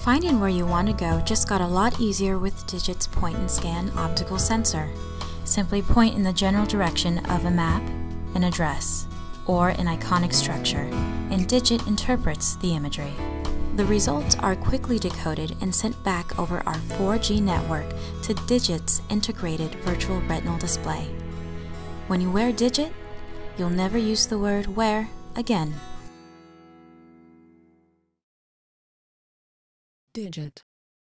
Finding where you want to go just got a lot easier with Digit's point and scan optical sensor. Simply point in the general direction of a map, an address, or an iconic structure, and Digit interprets the imagery. The results are quickly decoded and sent back over our 4G network to Digit's integrated virtual retinal display. When you wear Digit, you'll never use the word where again. Digit.